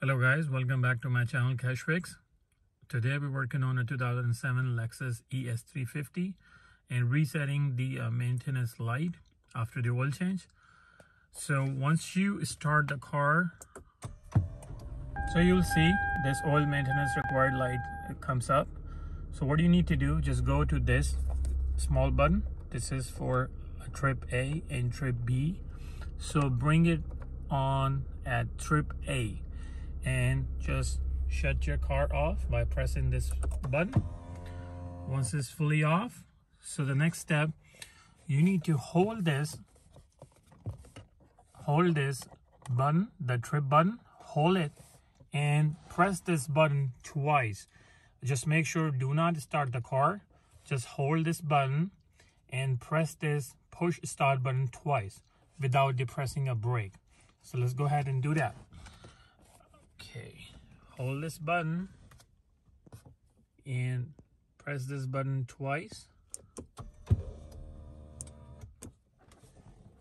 Hello guys, welcome back to my channel KashFix. Today we're working on a 2007 Lexus ES350 and resetting the uh, maintenance light after the oil change. So once you start the car, so you'll see this oil maintenance required light comes up. So what you need to do, just go to this small button. This is for trip A and trip B. So bring it on at trip A and just shut your car off by pressing this button. Once it's fully off so the next step you need to hold this hold this button the trip button hold it and press this button twice. Just make sure do not start the car. Just hold this button and press this push start button twice without depressing a brake. So let's go ahead and do that Okay, hold this button and press this button twice.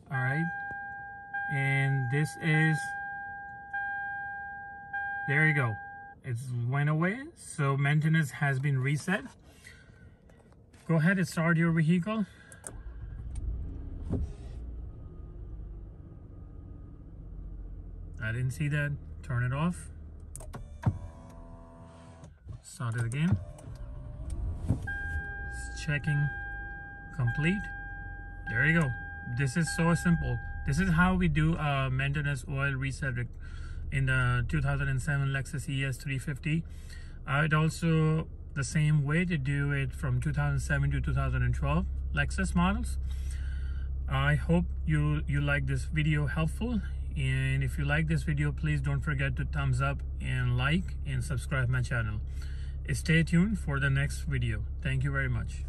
All right, and this is, there you go. It's went away, so maintenance has been reset. Go ahead and start your vehicle. I didn't see that turn it off start it again. It's checking complete. There you go. This is so simple. This is how we do a maintenance oil reset in the 2007 Lexus ES 350 uh, I'd also the same way to do it from 2007 to 2012 Lexus models. I hope you you like this video helpful. And if you like this video please don't forget to thumbs up and like and subscribe my channel stay tuned for the next video. Thank you very much